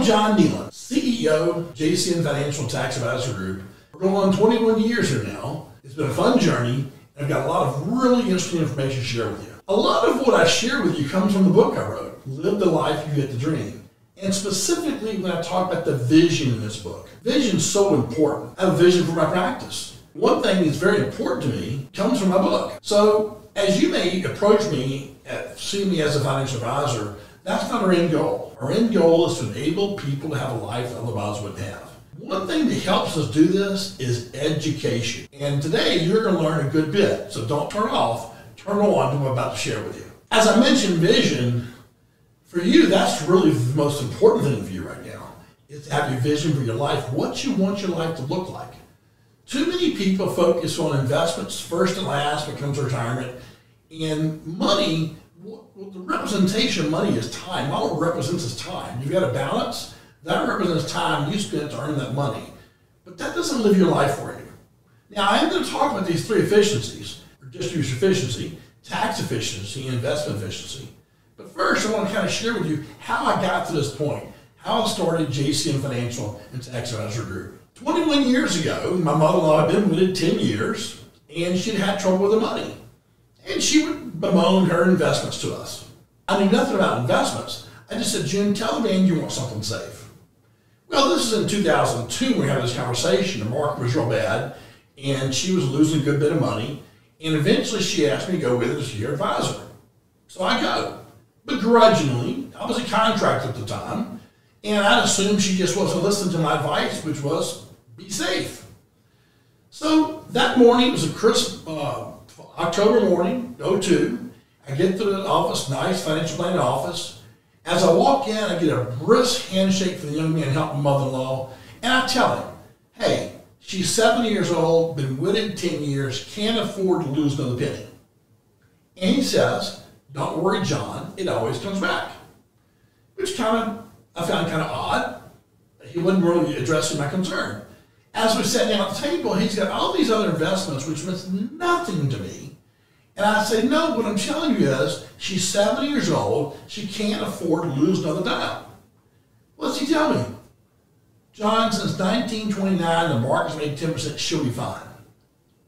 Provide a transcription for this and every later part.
I'm John Neyland, CEO, JCN Financial Tax Advisor Group. We're going on 21 years here now. It's been a fun journey, and I've got a lot of really interesting information to share with you. A lot of what I share with you comes from the book I wrote, Live the Life You Get to Dream. And specifically when I talk about the vision in this book. Vision is so important. I have a vision for my practice. One thing that's very important to me comes from my book. So as you may approach me, see me as a financial advisor, that's not our end goal. Our end goal is to enable people to have a life otherwise wouldn't have. One thing that helps us do this is education. And today you're going to learn a good bit. So don't turn off, turn on to what I'm about to share with you. As I mentioned, vision, for you, that's really the most important thing for you right now, is to have your vision for your life, what you want your life to look like. Too many people focus on investments first and last when it comes to retirement, and money well, the representation money is time. All it represents is time. You've got a balance. That represents time you spent to earn that money. But that doesn't live your life for you. Now, I'm going to talk about these three efficiencies, distribution efficiency, tax efficiency, and investment efficiency. But first, I want to kind of share with you how I got to this point, how I started JCN Financial and Tax Advisor Group. 21 years ago, my mother-in-law had been with it 10 years, and she'd had trouble with the money. And she would bemoan her investments to us. I knew nothing about investments. I just said, Jim, tell the man you want something safe. Well, this is in 2002 when we had this conversation. The market was real bad, and she was losing a good bit of money. And eventually she asked me to go with her as her advisor. So I go. Begrudgingly, I was a contractor at the time, and I assumed she just wasn't listening to my advice, which was be safe. So that morning, it was a crisp uh, October morning, 02. I get to the office, nice financial planning office. As I walk in, I get a brisk handshake from the young man helping mother-in-law, and I tell him, hey, she's 70 years old, been wedded 10 years, can't afford to lose another penny. And he says, don't worry, John, it always comes back. Which kind of, I found kind of odd. He wasn't really addressing my concern. As we sat down at the table, he's got all these other investments, which meant nothing to me. And I said, no, what I'm telling you is she's 70 years old. She can't afford to lose another dime. What's he tell me? John, since 1929, the market's made 10%, she'll be fine.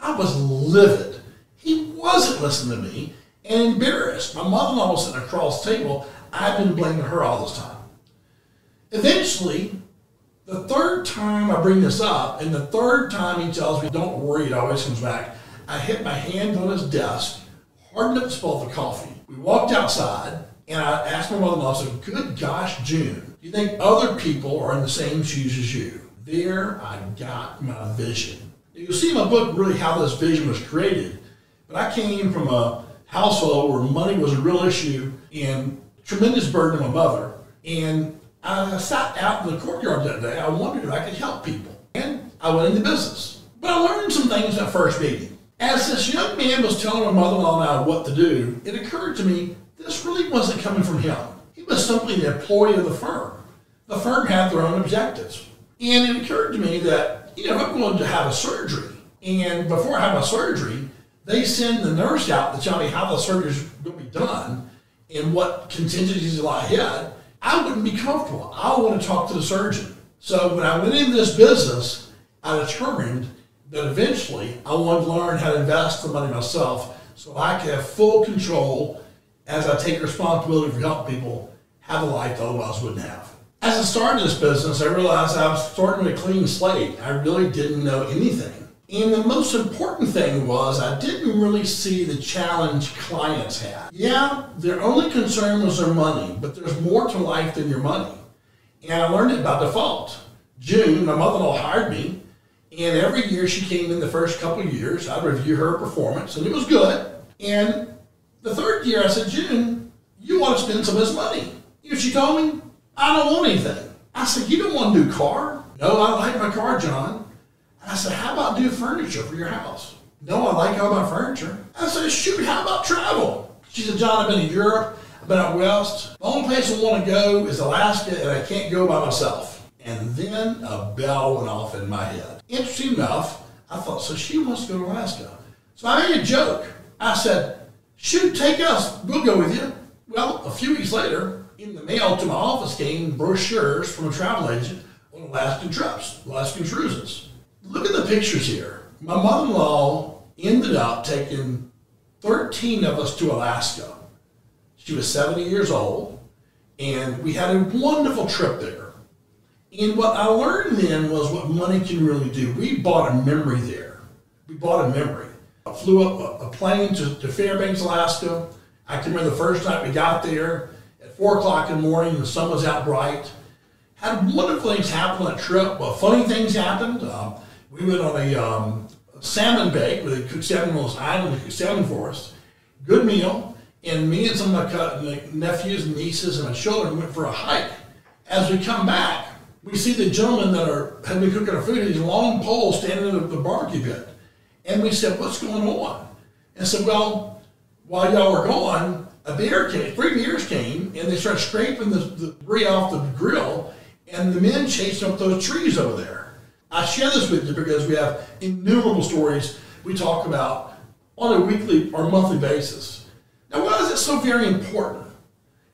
I was livid. He wasn't listening to me and embarrassed. My mother-in-law was sitting across the table. I've been blaming her all this time. Eventually, the third time I bring this up, and the third time he tells me, don't worry, it always comes back, I hit my hand on his desk, hardened up the spell of coffee. We walked outside, and I asked my mother-in-law, I said, good gosh, June, do you think other people are in the same shoes as you? There I got my vision. You'll see in my book really how this vision was created, but I came from a household where money was a real issue and tremendous burden on my mother. And I sat out in the courtyard that day. I wondered if I could help people. And I went into business. But I learned some things at first meeting. As this young man was telling my mother-in-law I what to do, it occurred to me this really wasn't coming from him. He was simply the employee of the firm. The firm had their own objectives. And it occurred to me that, you know, I'm going to have a surgery, and before I have my surgery, they send the nurse out to tell me how the surgery is going to be done and what contingencies lie ahead, I wouldn't be comfortable. I want to talk to the surgeon. So when I went into this business, I determined that eventually I wanted to learn how to invest the money myself so I could have full control as I take responsibility for helping people have a life that otherwise wouldn't have. As I started this business, I realized I was starting with a clean slate. I really didn't know anything. And the most important thing was I didn't really see the challenge clients had. Yeah, their only concern was their money, but there's more to life than your money. And I learned it by default. June, my mother-in-law hired me, and every year she came in the first couple years, I'd review her performance, and it was good. And the third year I said, June, you want to spend some of this money. You know, she told me, I don't want anything. I said, you don't want a new car? No, I like my car, John. I said, how about new furniture for your house? No, I like all my furniture. I said, shoot, how about travel? She said, John, I've been in Europe, I've been out west. The only place I want to go is Alaska, and I can't go by myself. And then a bell went off in my head. Interesting enough, I thought, so she wants to go to Alaska. So I made a joke. I said, shoot, take us, we'll go with you. Well, a few weeks later, in the mail to my office came brochures from a travel agent on Alaskan trips, Alaskan cruises. Look at the pictures here. My mother-in-law ended up taking 13 of us to Alaska. She was 70 years old, and we had a wonderful trip there. And what I learned then was what money can really do. We bought a memory there. We bought a memory. I flew up a, a plane to, to Fairbanks, Alaska. I can remember the first night we got there at 4 o'clock in the morning, the sun was out bright. Had wonderful things happen on that trip. Well, funny things happened. Um, we went on a um, salmon bake where they cooked salmon on this island, they salmon for us. Good meal. And me and some of my nephews and nieces and my children went for a hike. As we come back, we see the gentlemen that are had cooking our food, these long poles standing in the barbecue pit. And we said, What's going on? And said, Well, while y'all were gone, a bear came, three bears came, and they started scraping the, the debris off the grill, and the men chased up those trees over there. I share this with you because we have innumerable stories we talk about on a weekly or monthly basis. Now, why is it so very important?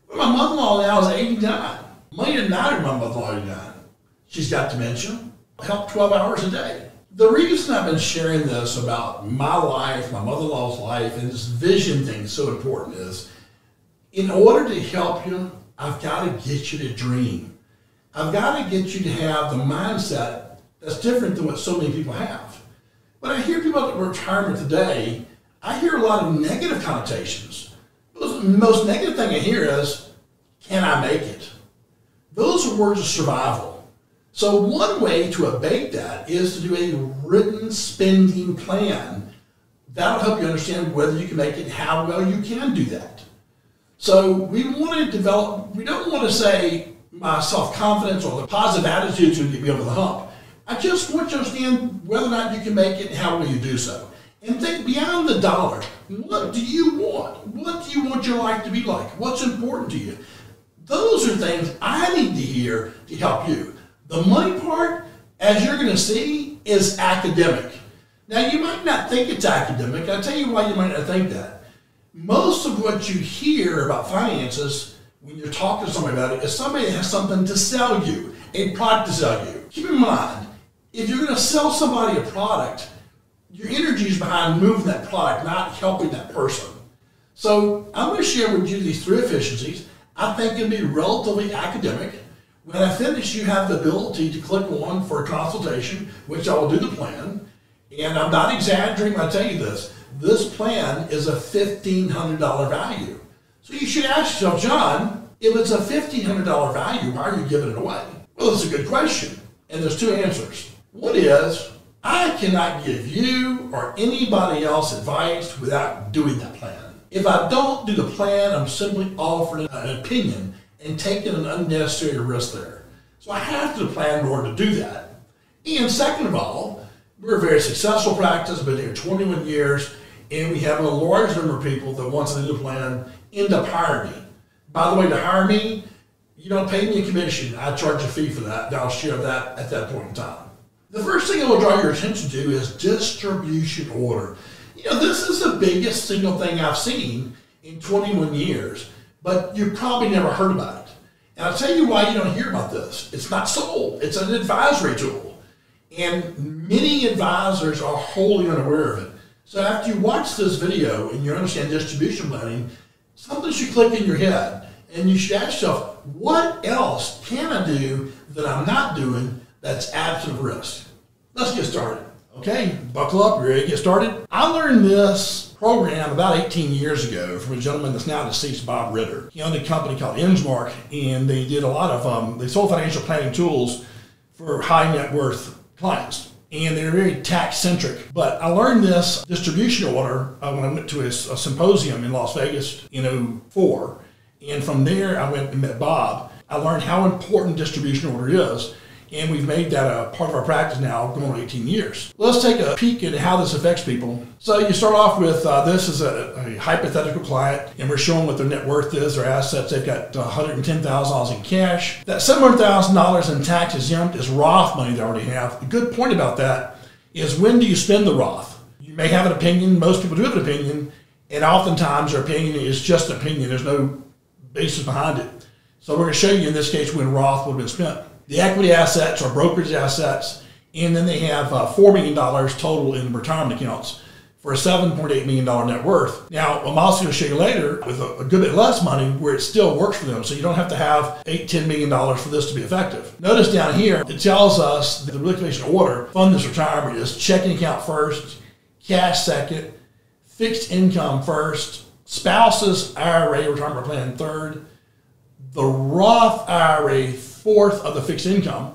Well, my mother-in-law now is 89. Money didn't matter my mother-in-law 89. She's got dementia, help 12 hours a day. The reason I've been sharing this about my life, my mother-in-law's life, and this vision thing is so important is in order to help you, I've got to get you to dream. I've got to get you to have the mindset that's different than what so many people have. When I hear people at retirement today, I hear a lot of negative connotations. The most negative thing I hear is, can I make it? Those are words of survival. So one way to abate that is to do a written spending plan. That'll help you understand whether you can make it, how well you can do that. So we want to develop, we don't want to say my self-confidence or the positive attitudes will get me over the hump. I just want you to understand whether or not you can make it and how will you do so. And think beyond the dollar. What do you want? What do you want your life to be like? What's important to you? Those are things I need to hear to help you. The money part, as you're going to see, is academic. Now, you might not think it's academic. I'll tell you why you might not think that. Most of what you hear about finances when you're talking to somebody about it is somebody that has something to sell you, a product to sell you. Keep in mind, if you're going to sell somebody a product, your energy is behind moving that product, not helping that person. So I'm going to share with you these three efficiencies. I think can be relatively academic. When I finish, you have the ability to click on for a consultation, which I will do the plan. And I'm not exaggerating I tell you this. This plan is a $1,500 value. So you should ask yourself, John, if it's a $1,500 value, why are you giving it away? Well, it's a good question. And there's two answers. One is, I cannot give you or anybody else advice without doing that plan. If I don't do the plan, I'm simply offering an opinion and taking an unnecessary risk there. So I have to plan in order to do that. And second of all, we're a very successful practice, been here 21 years, and we have a large number of people that once they do plan end up hiring me. By the way, to hire me, you don't pay me a commission. I charge a fee for that. I'll share that at that point in time. The first thing I will draw your attention to is distribution order. You know, this is the biggest single thing I've seen in 21 years but you've probably never heard about it. And I'll tell you why you don't hear about this. It's not sold, it's an advisory tool. And many advisors are wholly unaware of it. So after you watch this video and you understand distribution planning, something should click in your head. And you should ask yourself, what else can I do that I'm not doing that's absent risk? Let's get started. Okay, buckle up, ready to get started? I learned this program about 18 years ago from a gentleman that's now deceased, Bob Ritter. He owned a company called Insmark, and they did a lot of, um, they sold financial planning tools for high net worth clients. And they're very tax centric. But I learned this distribution order uh, when I went to a, a symposium in Las Vegas in 04. And from there, I went and met Bob. I learned how important distribution order is and we've made that a part of our practice now going on 18 years. Let's take a peek at how this affects people. So you start off with uh, this is a, a, hypothetical client, and we're showing what their net worth is, their assets. They've got $110,000 in cash. That $700,000 in tax exempt is Roth money they already have. The good point about that is when do you spend the Roth? You may have an opinion. Most people do have an opinion, and oftentimes their opinion is just an opinion. There's no basis behind it. So we're going to show you in this case when Roth would have been spent. The equity assets are brokerage assets, and then they have uh, $4 million total in retirement accounts for a $7.8 million net worth. Now, I'm also going to show you later with a, a, good bit less money where it still works for them. So you don't have to have eight, $10 million for this to be effective. Notice down here, it tells us the liquidation order, fund this retirement is checking account first, cash second, fixed income first, spouse's IRA retirement plan third, the Roth IRA fourth of the fixed income.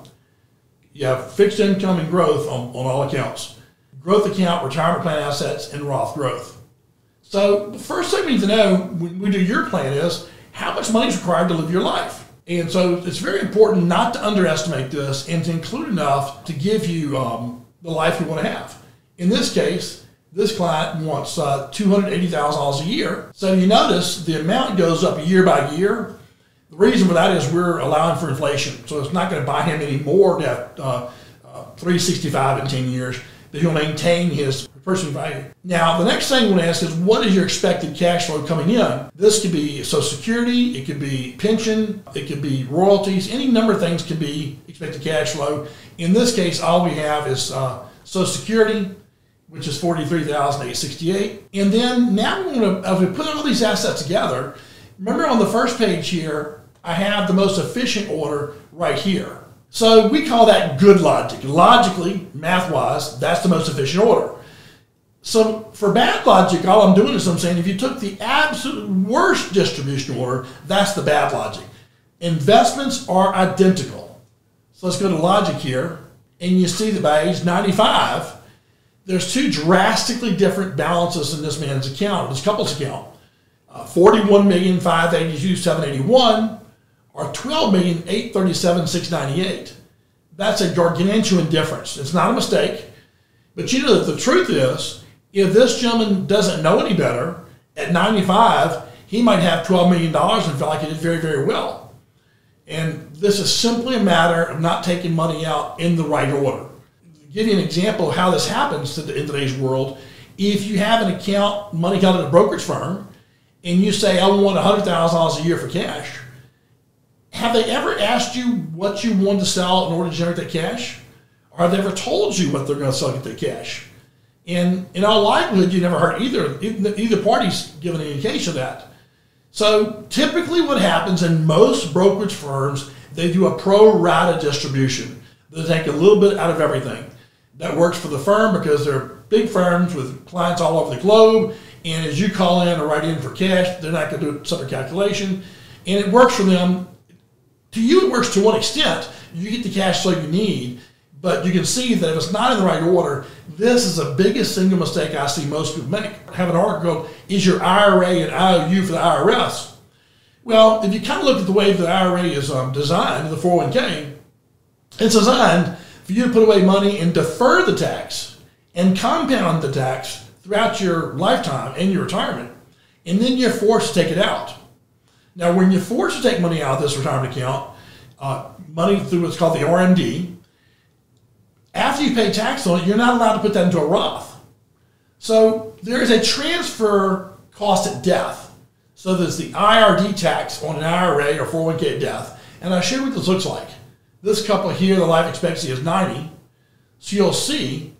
You have fixed income and growth on, on all accounts growth account, retirement plan assets, and Roth growth. So the first thing we need to know when we do your plan is how much money is required to live your life. And so it's very important not to underestimate this and to include enough to give you um, the life you want to have. In this case, this client wants uh, $280,000 a year. So you notice the amount goes up year by year. The reason for that is we're allowing for inflation. So it's not going to buy him any more debt, uh, uh, 365 in 10 years that he'll maintain his purchasing value. Now, the next thing we want to ask is what is your expected cash flow coming in? This could be Social Security, it could be pension, it could be royalties, any number of things could be expected cash flow. In this case, all we have is uh, Social Security, which is 43868 And then now we want to, as we put all these assets together, remember on the first page here, I have the most efficient order right here. So we call that good logic. Logically, math wise, that's the most efficient order. So for bad logic, all I'm doing is I'm saying if you took the absolute worst distribution order, that's the bad logic. Investments are identical. So let's go to logic here, and you see that by age 95, there's two drastically different balances in this man's account, this couple's account. Uh, 41,582,781 are 12,837,698. That's a gargantuan difference. It's not a mistake. But you know that the truth is, if this gentleman doesn't know any better, at 95, he might have $12 million and feel like he did very, very well. And this is simply a matter of not taking money out in the right order. To give you an example of how this happens to the in today's world, if you have an account, money account at a brokerage firm, and you say, I want $100,000 a year for cash, have they ever asked you what you want to sell in order to generate that cash? Or have they ever told you what they're going to sell to get that cash? And in all likelihood, you never heard either either party's given an indication of that. So typically, what happens in most brokerage firms, they do a pro rata distribution. They take a little bit out of everything. That works for the firm because they're big firms with clients all over the globe. And as you call in or write in for cash, they're not going to do a separate calculation. And it works for them to you, it works to one extent. You get the cash flow you need, but you can see that if it's not in the right order, this is the biggest single mistake I see most people make. Have an article, is your IRA an IOU for the IRS? Well, if you kind of look at the way the IRA is um, designed, the 401k, it's designed for you to put away money and defer the tax and compound the tax throughout your lifetime and your retirement. And then you're forced to take it out. Now, when you're forced to take money out of this retirement account, uh, money through what's called the RMD, after you pay tax on it, you're not allowed to put that into a Roth. So there is a transfer cost at death. So there's the IRD tax on an IRA or 401k at death. And I'll show you what this looks like. This couple here, the life expectancy is 90. So you'll see,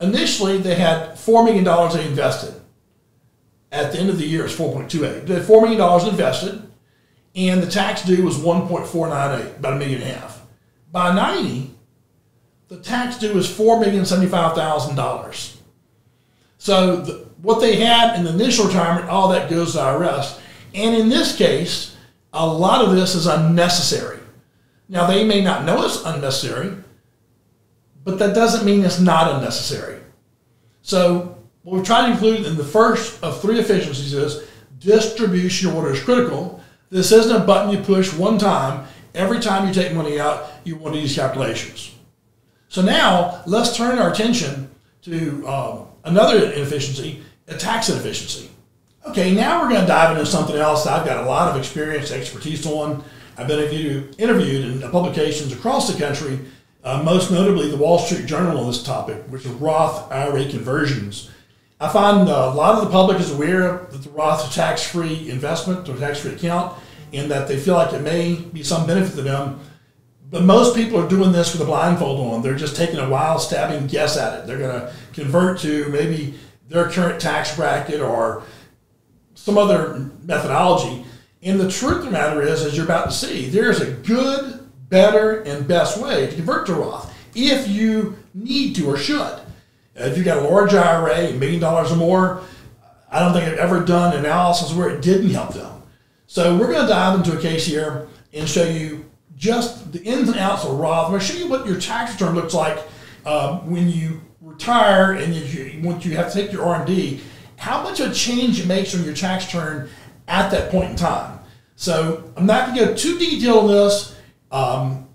initially they had $4 million they invested at the end of the year is 4.28. They had $4 million invested, and the tax due was 1.498, about a million and a half. By 90, the tax due is $4,075,000. So the, what they had in the initial retirement, all that goes to IRS. And in this case, a lot of this is unnecessary. Now, they may not know it's unnecessary, but that doesn't mean it's not unnecessary. So what we're trying to include in the first of three efficiencies is distribution order is critical. This isn't a button you push one time. Every time you take money out, you want to use calculations. So now let's turn our attention to um, another inefficiency, a tax inefficiency. Okay, now we're going to dive into something else I've got a lot of experience, expertise on. I've been interviewed in publications across the country, uh, most notably the Wall Street Journal on this topic, which is Roth IRA conversions. I find uh, a lot of the public is aware that the Roth tax-free investment or tax-free account, and that they feel like it may be some benefit to them. But most people are doing this with a blindfold on. They're just taking a wild stabbing guess at it. They're going to convert to maybe their current tax bracket or some other methodology. And the truth of the matter is, as you're about to see, there's a good, better, and best way to convert to Roth if you need to or should. If you've got a large IRA, a million dollars or more, I don't think I've ever done analysis where it didn't help them. So we're going to dive into a case here and show you just the ins and outs of Roth. I'm going to show you what your tax return looks like uh, when you retire and you, once you have to take your RMD, how much of a change it makes on your tax return at that point in time. So I'm not going to go too detailed on this. Um,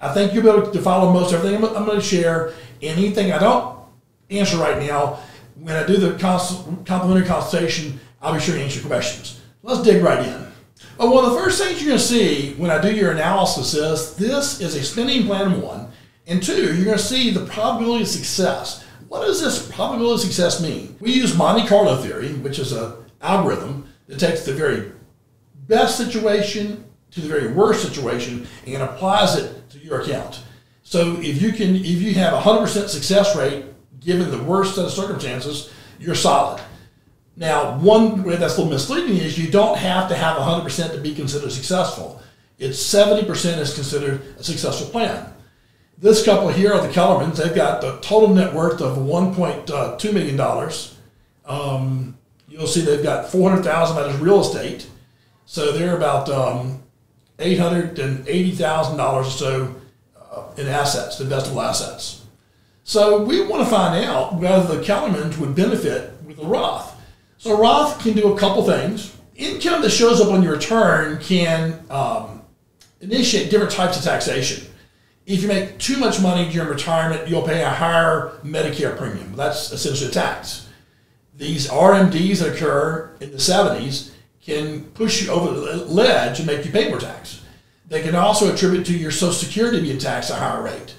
I think you'll be able to follow most everything I'm, I'm going to share. Anything I don't answer right now, when I do the complimentary consultation, I'll be sure to answer questions. Let's dig right in. Oh, well, one of the first things you're going to see when I do your analysis is this is a spending plan one, and two, you're going to see the probability of success. What does this probability of success mean? We use Monte Carlo theory, which is an algorithm that takes the very best situation to the very worst situation and applies it to your account. So if you can, if you have a hundred percent success rate given the worst set of circumstances, you're solid. Now, one way that's a little misleading is you don't have to have 100% to be considered successful. It's 70% is considered a successful plan. This couple here are the Kellermans. They've got the total net worth of $1.2 million. Um, you'll see they've got 400000 that is real estate. So they're about um, $880,000 or so uh, in assets, investable assets. So we want to find out whether the Kellermans would benefit with a Roth. So Roth can do a couple things. Income that shows up on your return can um, initiate different types of taxation. If you make too much money during retirement, you'll pay a higher Medicare premium. That's essentially a tax. These RMDs that occur in the 70s can push you over the ledge and make you pay more tax. They can also attribute to your Social Security being taxed at a higher rate.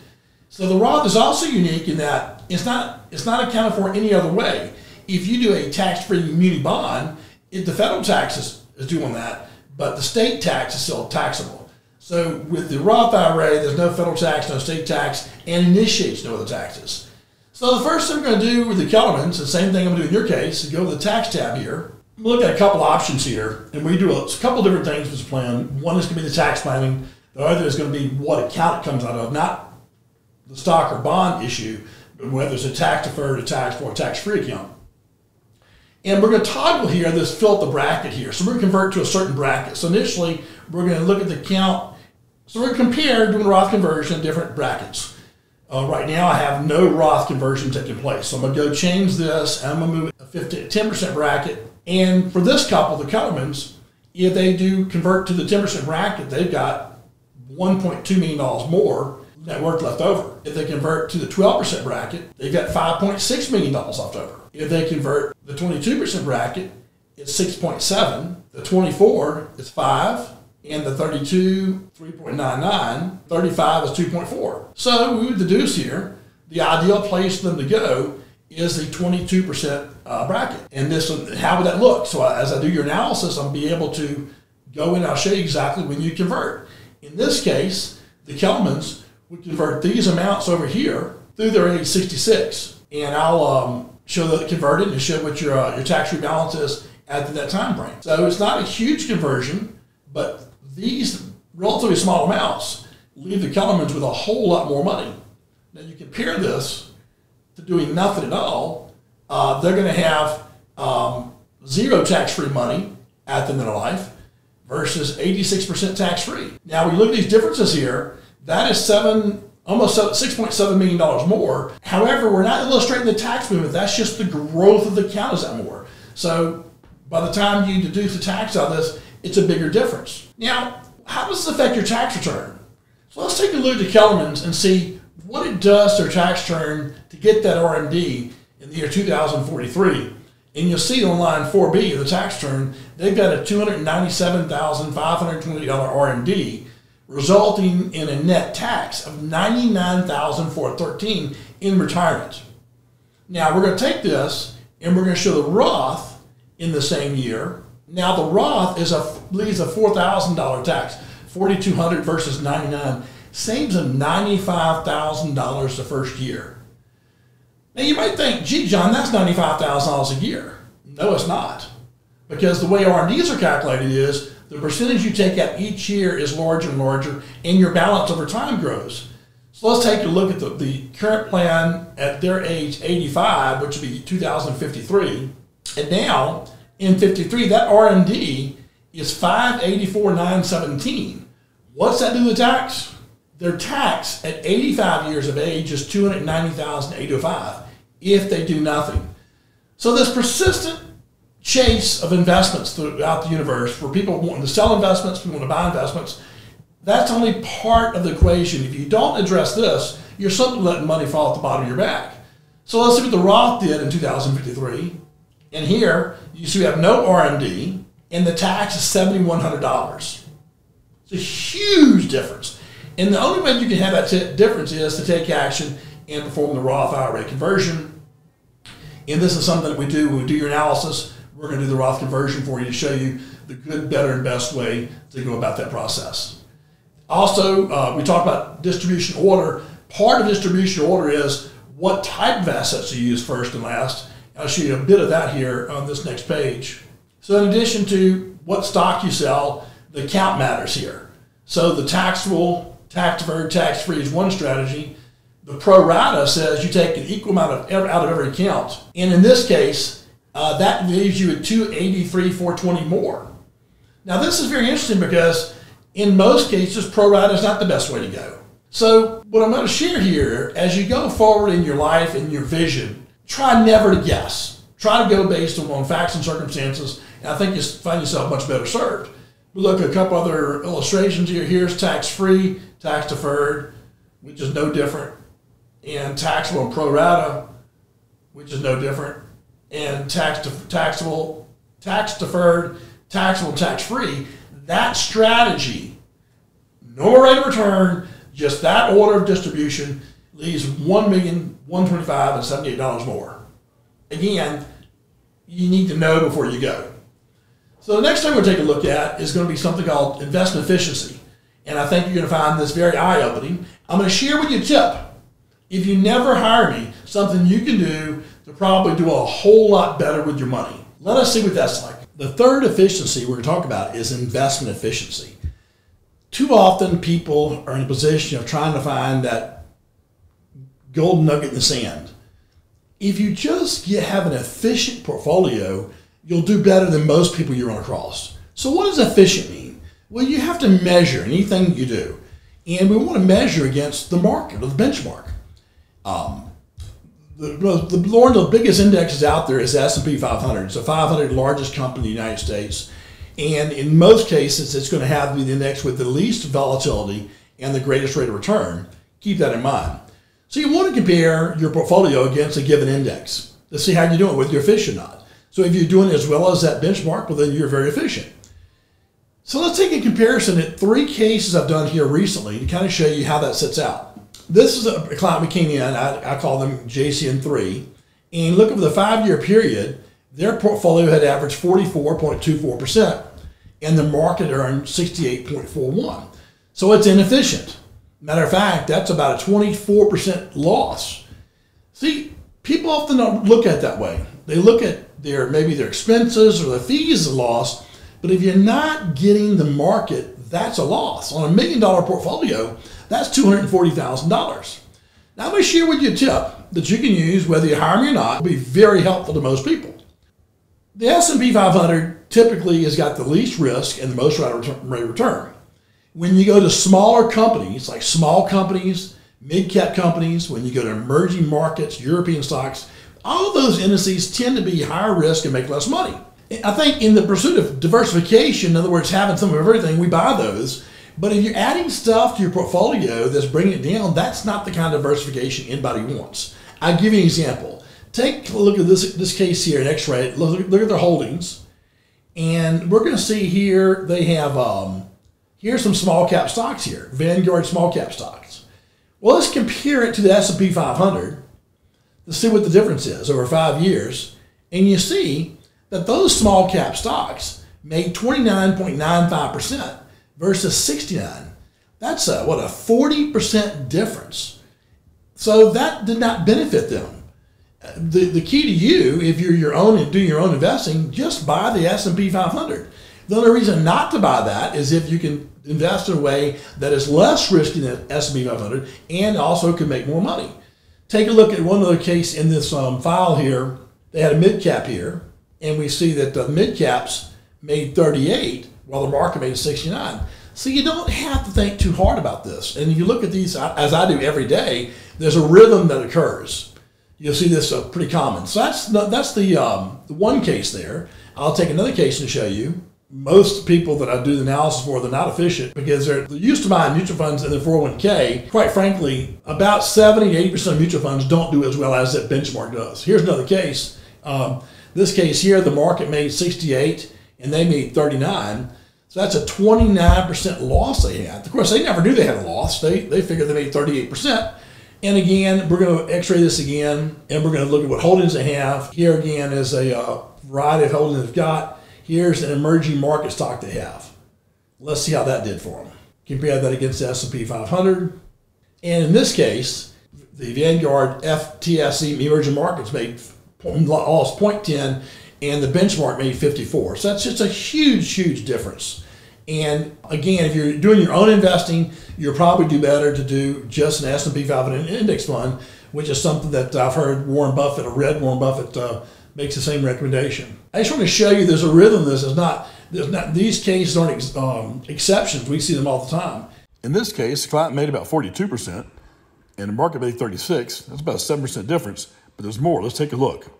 So the Roth is also unique in that it's not it's not accounted for any other way if you do a tax-free muni bond, it, the federal tax is, is doing that, but the state tax is still taxable. So with the Roth IRA, there's no federal tax, no state tax, and initiates no other taxes. So the first thing we're going to do with the Kellermans, the same thing I'm going to do in your case, is go to the tax tab here. Look at a couple options here, and we do a, a couple different things with this plan. One is going to be the tax planning. The other is going to be what account it comes out of, not the stock or bond issue, whether it's a tax deferred, a tax or a tax free account. And we're going to toggle here this fill the bracket here. So we're going to convert to a certain bracket. So initially, we're going to look at the count. So we're going to compare doing Roth conversion different brackets. Uh, right now, I have no Roth conversion taking place. So I'm going to go change this. I'm going to move a 50, 10% bracket. And for this couple, the Kellermans, if they do convert to the 10% bracket, they've got $1.2 million more net worth left over. If they convert to the 12% bracket, they've got $5.6 million left over. If they convert the 22% bracket, it's 6.7. The 24 is 5. And the 32, 3.99. 35 is 2.4. So we would deduce here the ideal place for them to go is the 22% uh, bracket. And this, how would that look? So as I do your analysis, I'll be able to go in. I'll show you exactly when you convert. In this case, the Kellermans would convert these amounts over here through their age 66. And I'll um, show that converted and show what your, uh, your tax rebalance is at that time frame. So it's not a huge conversion, but these relatively small amounts leave the Kellermans with a whole lot more money. Now you compare this to doing nothing at all. Uh, they're going to have um, zero tax-free money at the end of life versus 86% tax-free. Now we look at these differences here. That is seven almost $6.7 million more. However, we're not illustrating the tax movement. That's just the growth of the account is that more. So by the time you deduce the tax out of this, it's a bigger difference. Now, how does this affect your tax return? So let's take a look at Kellerman's and see what it does to their tax return to get that RMD in the year 2043. And you'll see on line 4B of the tax return, they've got a $297,520 RMD resulting in a net tax of $99,413 in retirement. Now we're going to take this and we're going to show the Roth in the same year Now the Roth is a leaves a four thousand dollar tax, forty two hundred versus ninety nine, saves them ninety five thousand dollars the first year. Now you might think, gee, John, that's ninety five thousand dollars a year. No, it's not, because the way RMDs are calculated is the percentage you take out each year is larger and larger, and your balance over time grows. So let's take a look at the, the current plan at their age 85, which would be 2053. And now in 53, that RMD is 584,917. What's that do to the tax? Their tax at 85 years of age is 290,805 if they do nothing. So this persistent chase of investments throughout the universe for people wanting to sell investments, people want to buy investments, that's only part of the equation. If you don't address this, you're simply letting money fall at the bottom of your back. So let's see what the Roth did in 2053. And here, you see we have no RMD, and the tax is $7,100. It's a huge difference. And the only way you can have that t- difference is to take action and perform the Roth IRA conversion. And this is something that we do when we do your analysis. We're going to do the Roth conversion for you to show you the good, better, and best way to go about that process. Also, uh, we talked about distribution order. Part of distribution order is what type of assets you use first and last. I'll show you a bit of that here on this next page. So, in addition to what stock you sell, the count matters here. So, the taxable, tax deferred, tax free is one strategy. The pro rata says you take an equal amount of out of every account, and in this case, uh, that leaves you at 283, 420 more. Now, this is very interesting because in most cases, pro rata is not the best way to go. So, what I'm going to share here, as you go forward in your life and your vision, try never to guess. Try to go based on, facts and circumstances, and I think you find yourself much better served. We look at a couple other illustrations here. Here's tax free, tax deferred, which is no different, and taxable and pro rata, which is no different, and tax taxable, tax deferred, taxable, tax free that strategy, no rate of return, just that order of distribution leaves one million one twenty five and seventy eight dollars more. Again, you need to know before you go. So the next thing we're going to take a look at is going to be something called investment efficiency, and I think you're going to find this very eye opening. I'm going to share with you a tip. If you never hire me, something you can do to probably do a whole lot better with your money. Let us see what that's like. The third efficiency we're going to talk about is investment efficiency. Too often, people are in a position of trying to find that gold nugget in the sand. If you just have an efficient portfolio, you'll do better than most people you run across. So, what does efficient mean? Well, you have to measure anything you do, and we want to measure against the market or the benchmark. Um, the, the, one of the biggest indexes out there is S&P 500. It's the 500 largest company in the United States. And in most cases, it's going to have the index with the least volatility and the greatest rate of return. Keep that in mind. So you want to compare your portfolio against a given index to see how you're doing, whether you're efficient or not. So if you're doing as well as that benchmark, well, then you're very efficient. So let's take a comparison at three cases I've done here recently to kind of show you how that sits out. This is a client we came in, I, I call them JCN3, and look over the five year period, their portfolio had averaged 44.24%, and the market earned 68.41. So it's inefficient. Matter of fact, that's about a 24% loss. See, people often don't look at that way. They look at their maybe their expenses or the fees a loss, but if you're not getting the market, that's a loss. On a million dollar portfolio, that's $240,000. Now, I'm going to share with you a tip that you can use whether you hire me or not. It'll be very helpful to most people. The S&P 500 typically has got the least risk and the most rate of return. When you go to smaller companies, like small companies, mid-cap companies, when you go to emerging markets, European stocks, all those indices tend to be higher risk and make less money. I think in the pursuit of diversification, in other words, having some of everything, we buy those. But if you're adding stuff to your portfolio that's bringing it down, that's not the kind of diversification anybody wants. I'll give you an example. Take a look at this, this case here at X-Ray. Look, look at their holdings. And we're going to see here they have, um, here's some small cap stocks here, Vanguard small cap stocks. Well, let's compare it to the S&P 500 to see what the difference is over five years. And you see that those small cap stocks made 29.95% versus 69. That's a, what a 40% difference. So that did not benefit them. The, the key to you, if you're your own and do your own investing, just buy the S&P 500. The only reason not to buy that is if you can invest in a way that is less risky than S&P 500 and also can make more money. Take a look at one other case in this um, file here. They had a mid cap here, and we see that the mid caps made 38 while the market made 69. So you don't have to think too hard about this. And if you look at these, as I do every day, there's a rhythm that occurs. You'll see this uh, pretty common. So that's the, that's the, um, one case there. I'll take another case and show you most people that I do the analysis for, they're not efficient because they're, they're used to buying mutual funds in their 401k. Quite frankly, about 70 80% of mutual funds don't do as well as that benchmark does. Here's another case. Um, this case here, the market made 68 and they made 39. So that's a 29% loss they had. Of course, they never knew they had a loss. They, they figured they made 38%. And again, we're going to x-ray this again, and we're going to look at what holdings they have. Here again is a uh, variety of holdings they've got. Here's an emerging market stock they have. Let's see how that did for them. Compare that against the S&P 500. And in this case, the Vanguard FTSE emerging markets made lost 0.10 and the benchmark made 54. So that's just a huge, huge difference. And again, if you're doing your own investing, you'll probably do better to do just an S&P 500 index fund, which is something that I've heard Warren Buffett, or read Warren Buffett uh, makes the same recommendation. I just want to show you there's a rhythm. This is not, not these cases aren't ex, um, exceptions. We see them all the time. In this case, the client made about 42%, and the market made 36. That's about a 7% difference, but there's more. Let's take a look.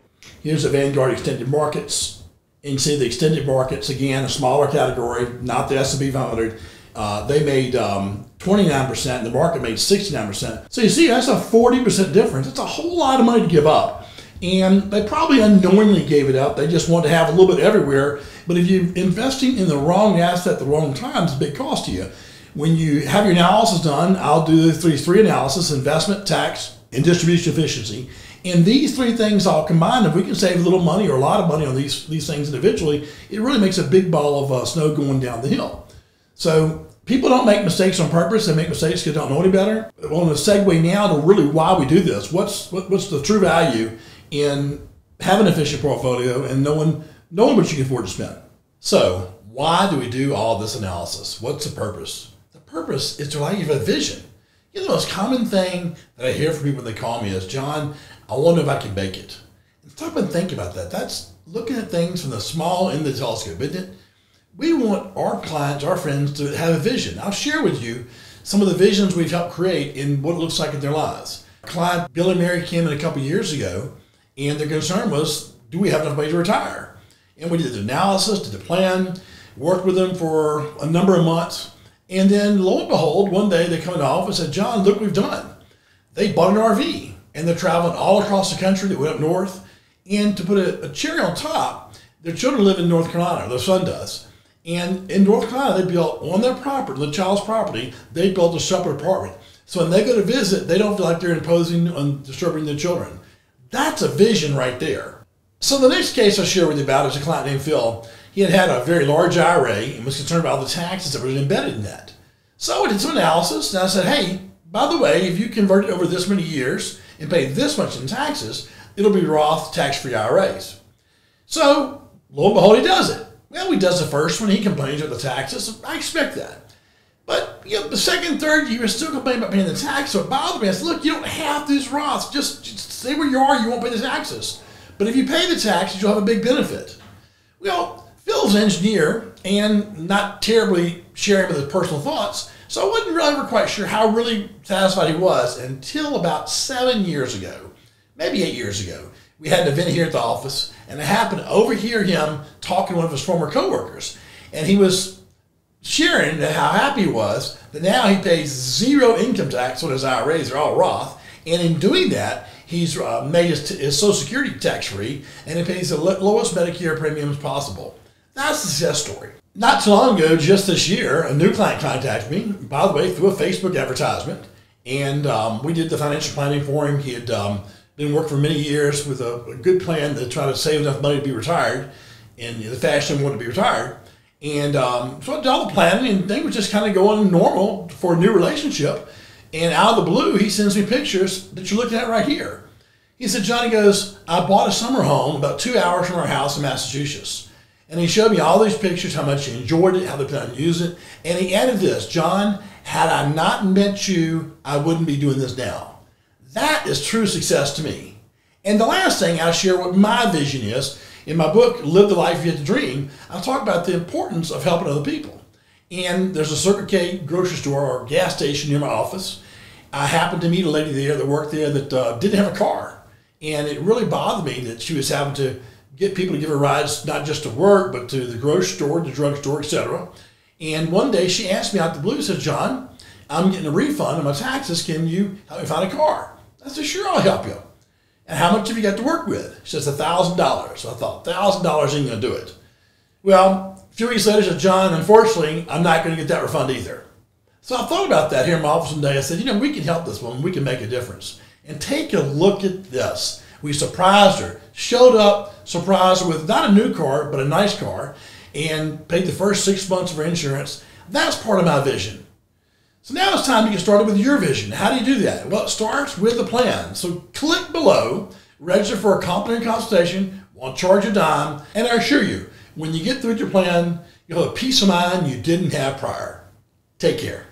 Here's the Vanguard Extended Markets. You see the extended markets again, a smaller category, not the S&P 500. Uh, they made um, 29%, and the market made 69%. So you see, that's a 40% difference. It's a whole lot of money to give up and they probably unknowingly gave it up. They just want to have a little bit everywhere. But if you're investing in the wrong asset at the wrong time, it's a big cost to you. When you have your analysis done, I'll do the three three analysis: investment, tax, and distribution efficiency. And these three things all combined, if we can save a little money or a lot of money on these these things individually, it really makes a big ball of uh, snow going down the hill. So people don't make mistakes on purpose; they make mistakes because they don't know any better. I want to segue now to really why we do this. What's what, what's the true value in having an efficient portfolio and knowing knowing what you can afford to spend. So, why do we do all this analysis? What's the purpose? The purpose is to allow you to have a vision. You know, the most common thing that I hear from people when they call me is, John, I wonder if I can make it. Stop and think about that. That's looking at things from the small end of the telescope, isn't it? We want our clients, our friends, to have a vision. I'll share with you some of the visions we've helped create in what it looks like in their lives. client Bill and Mary came in a couple years ago and their concern was, do we have enough money to retire? And we did the analysis, did the plan, worked with them for a number of months. And then lo and behold, one day they come into office and said, John, look we've done. They bought an RV and they're traveling all across the country. They went up north. And to put a, a cherry on top, their children live in North Carolina, their son does. And in North Carolina, they built on their property, the child's property, they built a separate apartment. So when they go to visit, they don't feel like they're imposing on disturbing their children. That's a vision right there. So the next case I'll share with you about is a client named Phil. He had had a very large IRA and was concerned about the taxes that were embedded in that. So I did some analysis and I said, hey, by the way, if you convert it over this many years and pay this much in taxes, it'll be Roth tax-free IRAs. So lo and behold, he does it. Well, he does the first one. He complains about the taxes. I expect that. But you know, the second, third year, still complaining about paying the tax. So it bothered me. I said, look, you don't have these Roths. Just, just stay where you are. You won't pay the taxes. But if you pay the taxes, you'll have a big benefit. Well, Phil's engineer and not terribly sharing with his personal thoughts. So I wasn't really ever quite sure how really satisfied he was until about seven years ago, maybe eight years ago. We had an event here at the office, and I happened to overhear him talking to one of his former coworkers. And he was sharing how happy he was that now he pays zero income tax on his IRAs. They're all Roth. And in doing that, he's uh, made his, his, Social Security tax free and he pays the lowest Medicare premiums possible. That's success story. Not too long ago, just this year, a new client contacted me, by the way, through a Facebook advertisement. And um, we did the financial planning for him. He had um, been working for many years with a, a, good plan to try to save enough money to be retired in the fashion he wanted to be retired. And um, so I did all the planning, and things were just kind of going normal for a new relationship. And out of the blue, he sends me pictures that you're looking at right here. He said, Johnny goes, I bought a summer home about two hours from our house in Massachusetts. And he showed me all these pictures, how much he enjoyed it, how they plan to use it. And he added this John, had I not met you, I wouldn't be doing this now. That is true success to me. And the last thing I share what my vision is in my book, Live the Life You Have to Dream, I talk about the importance of helping other people. And there's a Circle K grocery store or gas station near my office. I happened to meet a lady there that worked there that uh, didn't have a car. And it really bothered me that she was having to get people to give her rides, not just to work, but to the grocery store, the drugstore, etc. And one day she asked me out the blue, said, John, I'm getting a refund on my taxes. Can you help me find a car? I said, sure, I'll help you. And how much have you got to work with? She says, $1,000. So I thought, $1,000 ain't going to do it. Well, a few weeks later, she said, John, unfortunately, I'm not going to get that refund either. So I thought about that here in my office one day. I said, you know, we can help this woman. We can make a difference. And take a look at this. We surprised her, showed up, surprised with not a new car, but a nice car, and paid the first six months of insurance. That's part of my vision. So now it's time to get started with your vision. How do you do that? Well, it starts with a plan. So click below, register for a complimentary consultation, won't charge a dime, and I assure you, when you get through with your plan, you'll have a peace of mind you didn't have prior. Take care.